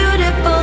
beautiful.